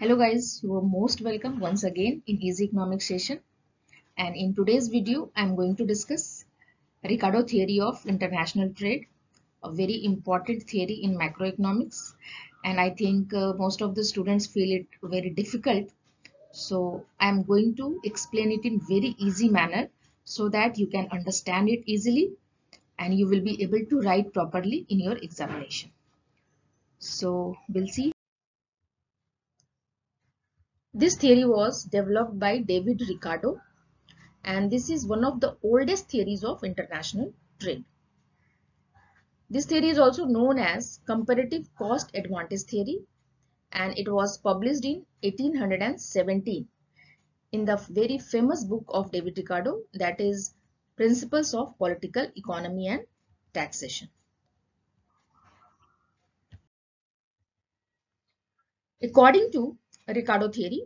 Hello guys, you are most welcome once again in Easy Economics session. And in today's video, I'm going to discuss Ricardo theory of international trade, a very important theory in macroeconomics. And I think uh, most of the students feel it very difficult. So I'm going to explain it in very easy manner so that you can understand it easily and you will be able to write properly in your examination. So we'll see this theory was developed by David Ricardo and this is one of the oldest theories of international trade. This theory is also known as comparative cost advantage theory and it was published in 1817 in the very famous book of David Ricardo that is Principles of Political Economy and Taxation. According to Ricardo theory.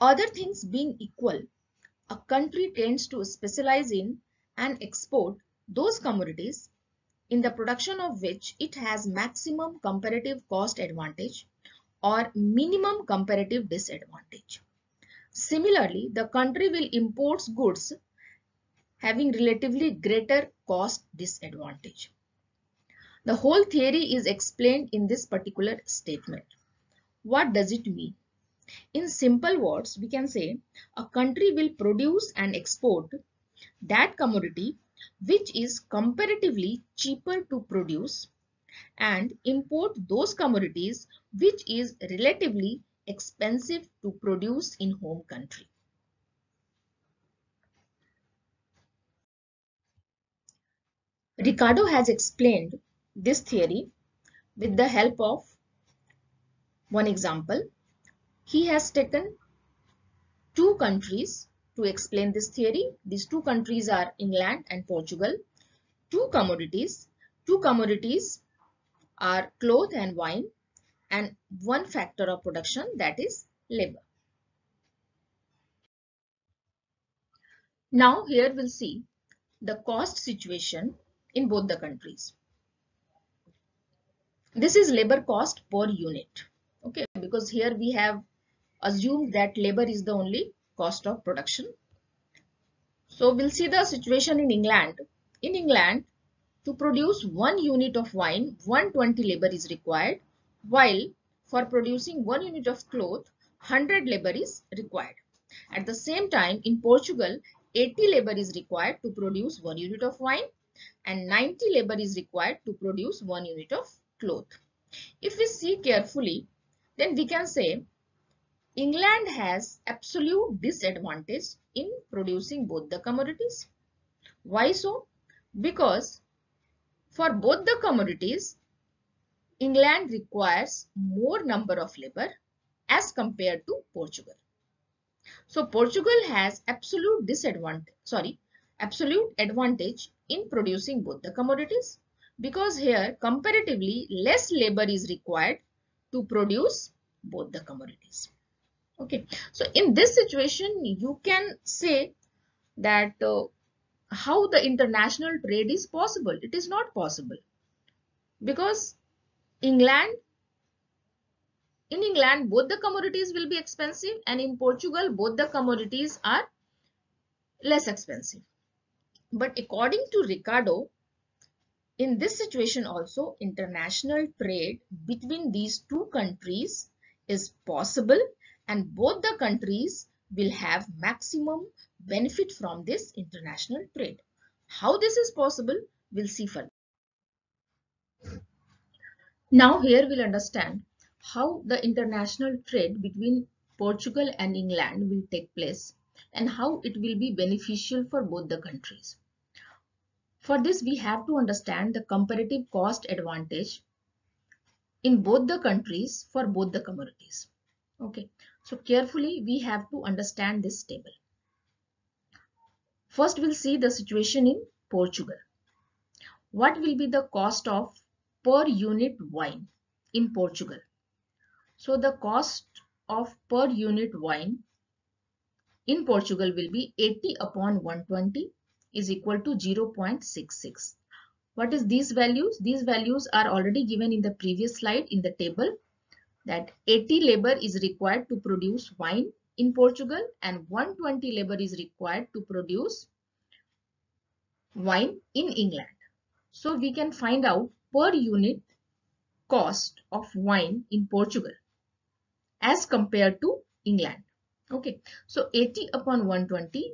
Other things being equal, a country tends to specialize in and export those commodities in the production of which it has maximum comparative cost advantage or minimum comparative disadvantage. Similarly, the country will import goods having relatively greater cost disadvantage. The whole theory is explained in this particular statement. What does it mean? In simple words, we can say a country will produce and export that commodity which is comparatively cheaper to produce and import those commodities which is relatively expensive to produce in home country. Ricardo has explained this theory with the help of one example, he has taken two countries to explain this theory. These two countries are England and Portugal. Two commodities. Two commodities are cloth and wine and one factor of production that is labor. Now here we'll see the cost situation in both the countries. This is labor cost per unit okay because here we have assumed that labor is the only cost of production. So we'll see the situation in england. In england to produce one unit of wine 120 labor is required while for producing one unit of cloth 100 labor is required. At the same time in portugal 80 labor is required to produce one unit of wine and 90 labor is required to produce one unit of cloth. If we see carefully then we can say England has absolute disadvantage in producing both the commodities. Why so? Because for both the commodities, England requires more number of labor as compared to Portugal. So Portugal has absolute disadvantage, sorry, absolute advantage in producing both the commodities because here comparatively less labor is required to produce both the commodities. Okay, so in this situation, you can say that uh, how the international trade is possible. It is not possible because England, in England, both the commodities will be expensive and in Portugal, both the commodities are less expensive. But according to Ricardo, in this situation also, international trade between these two countries is possible and both the countries will have maximum benefit from this international trade. How this is possible, we'll see further. Now here we'll understand how the international trade between Portugal and England will take place and how it will be beneficial for both the countries. For this, we have to understand the comparative cost advantage in both the countries for both the commodities. Okay, so carefully we have to understand this table. First, we'll see the situation in Portugal. What will be the cost of per unit wine in Portugal? So the cost of per unit wine in Portugal will be 80 upon 120 is equal to 0.66. What is these values? These values are already given in the previous slide in the table. that 80 labor is required to produce wine in Portugal and 120 labor is required to produce wine in England. So we can find out per unit cost of wine in Portugal as compared to England. Okay, so 80 upon 120,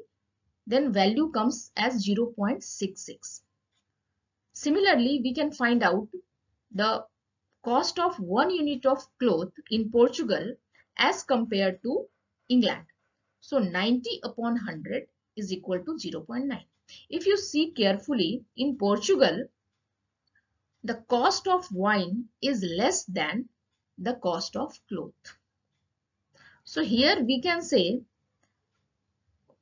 then value comes as 0.66. Similarly, we can find out the cost of one unit of cloth in Portugal as compared to England. So 90 upon 100 is equal to 0.9. If you see carefully in Portugal, the cost of wine is less than the cost of cloth. So here we can say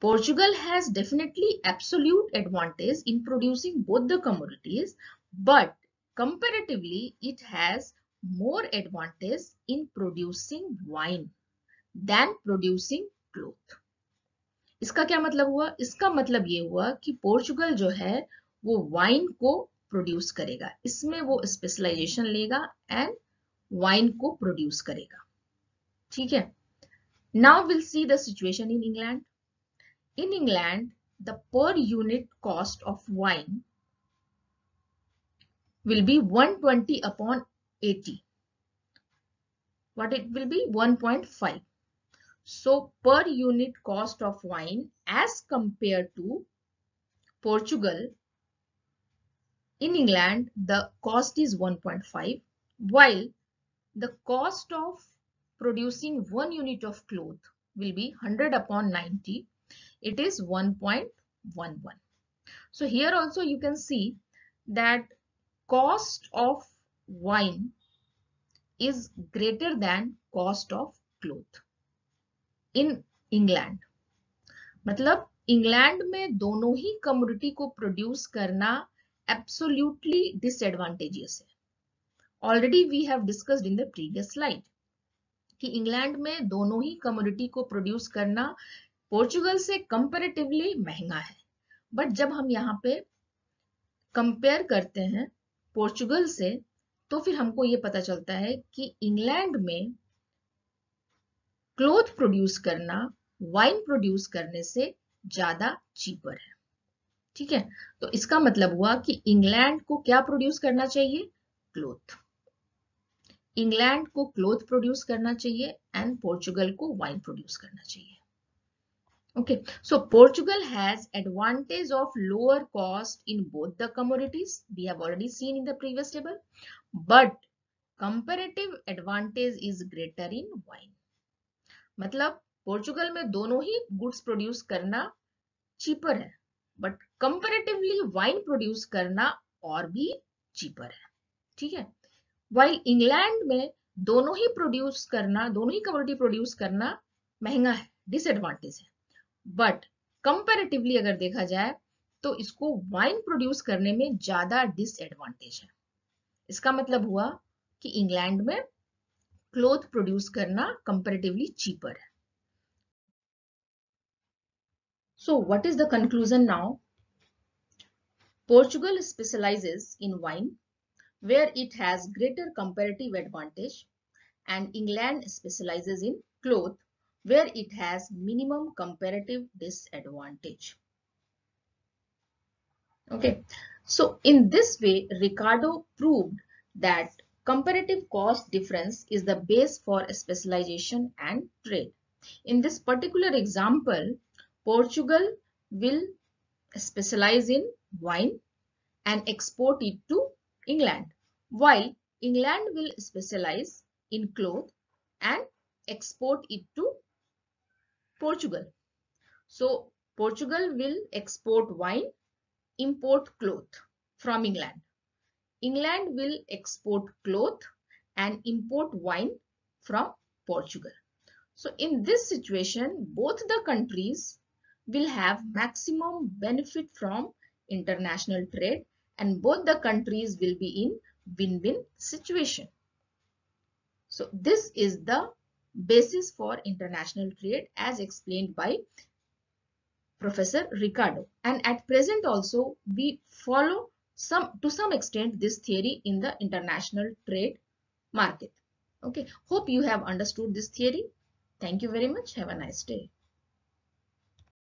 Portugal has definitely absolute advantage in producing both the commodities, but comparatively it has more advantage in producing wine than producing cloth. इसका क्या मतलब हुआ इसका मतलब ये हुआ कि Portugal जो है वो वाइन को प्रोड्यूस करेगा इसमें वो स्पेशलाइजेशन लेगा एंड वाइन को प्रोड्यूस करेगा ठीक है Now we'll see the situation in England. In England, the per unit cost of wine will be 120 upon 80. What it will be? 1.5. So per unit cost of wine as compared to Portugal, in England, the cost is 1.5 while the cost of producing one unit of cloth will be 100 upon 90 it is 1.11 so here also you can see that cost of wine is greater than cost of cloth in England मतलब England में दोनों ही community को produce करना absolutely disadvantageous है already we have discussed in the previous slide कि England में दोनों ही कमोडिटी को प्रोड्यूस करना पोर्चुगल से कंपेरेटिवली महँगा है। बट जब हम यहाँ पे कंपेयर करते हैं पोर्चुगल से तो फिर हमको ये पता चलता है कि इंग्लैंड में क्लोथ प्रोड्यूस करना वाइन प्रोड्यूस करने से ज़्यादा चीपर है। ठीक है? तो इसका मतलब हुआ कि इंग्लैंड को क्या प्रोड्यूस करना चाहिए? क्लोथ इंग्लैंड को क्लोथ प्रोड्यूस करना चाहिए एंड पोर्चुगल को वाइन प्रोड्यूस करना चाहिए। Okay so portugal has advantage of lower cost in both the commodities we have already seen in the previous table but comparative advantage is greater in wine मतलब Portugal में दोनों ही goods produce करना cheaper है but comparatively wine produce करना और भी cheaper है ठीक है वाइल इंग्लैंड में दोनों ही प्रोड्यूस करना दोनों ही कम्युनिटी प्रोड्यूस करना महँगा है डिसएडवांटेज है बट कंपेरेटिवली अगर देखा जाए तो इसको वाइन प्रोड्यूस करने में ज़्यादा डिसएडवांटेज है। इसका मतलब हुआ कि इंग्लैंड में क्लोथ प्रोड्यूस करना कंपेरेटिवली चीपर है। So what is the conclusion now Portugal specialises in wine where it has greater comparative advantage, and England specializes in cloth where it has minimum comparative disadvantage. Okay, so in this way, Ricardo proved that comparative cost difference is the base for specialization and trade. In this particular example, Portugal will specialize in wine and export it to England, while England will specialize in cloth and export it to Portugal. So Portugal will export wine, import cloth from England. England will export cloth and import wine from Portugal. So in this situation, both the countries will have maximum benefit from international trade and both the countries will be in win-win situation. So this is the basis for international trade as explained by Professor Ricardo. And at present also we follow some to some extent this theory in the international trade market. Okay, hope you have understood this theory. Thank you very much. Have a nice day.